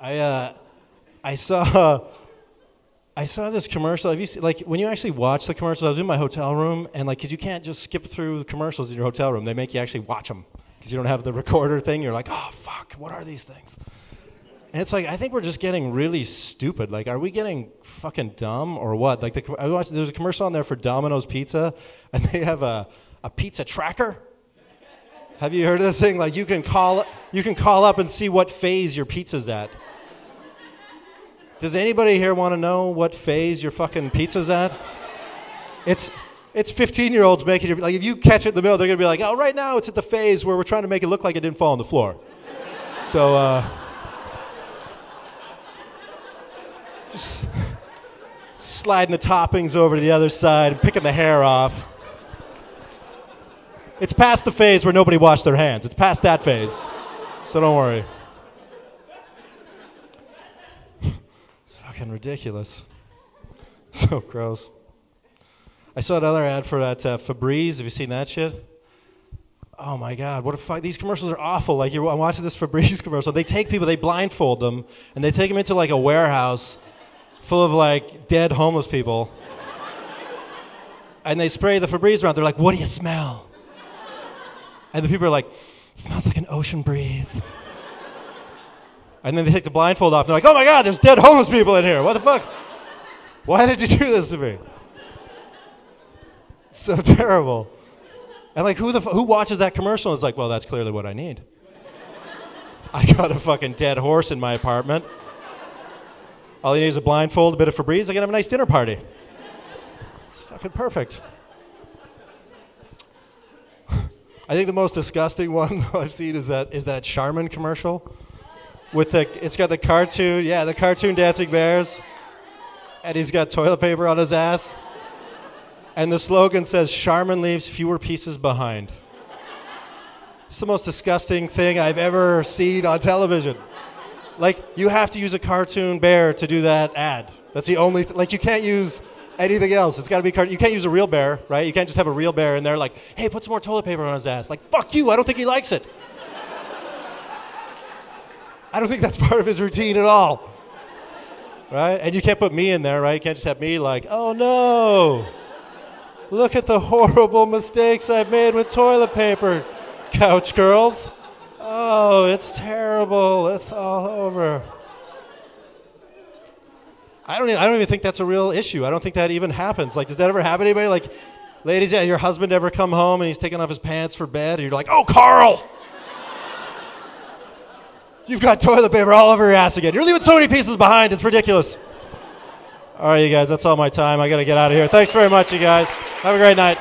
I uh, I saw I saw this commercial. Have you seen, like when you actually watch the commercials? I was in my hotel room and like because you can't just skip through the commercials in your hotel room. They make you actually watch them because you don't have the recorder thing. You're like, oh fuck, what are these things? And it's like I think we're just getting really stupid. Like, are we getting fucking dumb or what? Like, the, I watched there's a commercial on there for Domino's Pizza, and they have a a pizza tracker. Have you heard of this thing? Like, you can call you can call up and see what phase your pizza's at. Does anybody here want to know what phase your fucking pizza's at? It's it's 15 year olds making it like if you catch it in the middle, they're gonna be like, oh, right now it's at the phase where we're trying to make it look like it didn't fall on the floor. So. Uh, just sliding the toppings over to the other side and picking the hair off. It's past the phase where nobody washed their hands. It's past that phase. So don't worry. It's fucking ridiculous. So gross. I saw another ad for that uh, Febreze. Have you seen that shit? Oh my God! What a fuck! These commercials are awful. Like you're I'm watching this Febreze commercial. They take people, they blindfold them, and they take them into like a warehouse full of like dead homeless people. and they spray the Febreze around. They're like, "What do you smell?" And the people are like, "Smells like an ocean breeze." and then they take the blindfold off. And they're like, "Oh my God! There's dead homeless people in here. What the fuck? Why did you do this to me?" It's so terrible. And like, who the who watches that commercial and is like, "Well, that's clearly what I need." I got a fucking dead horse in my apartment. All you need is a blindfold, a bit of Febreze. I can have a nice dinner party. It's fucking perfect. I think the most disgusting one I've seen is that is that Charmin commercial with the it's got the cartoon, yeah, the cartoon dancing bears, and he's got toilet paper on his ass, and the slogan says Charmin leaves fewer pieces behind. It's the most disgusting thing I've ever seen on television. Like, you have to use a cartoon bear to do that ad. That's the only, th- like, you can't use anything else. It's got to be, car- you can't use a real bear, right? You can't just have a real bear and they're like, hey, put some more toilet paper on his ass. Like, fuck you, I don't think he likes it. I don't think that's part of his routine at all. Right? And you can't put me in there, right? You can't just have me like, oh no, look at the horrible mistakes I've made with toilet paper, couch girls. Oh, it's terrible. It's all over. I don't, even, I don't even think that's a real issue. I don't think that even happens. Like, does that ever happen to anybody? Like, ladies, yeah, your husband ever come home and he's taking off his pants for bed, and you're like, oh, Carl! You've got toilet paper all over your ass again. You're leaving so many pieces behind. It's ridiculous. All right, you guys, that's all my time. I got to get out of here. Thanks very much, you guys. Have a great night.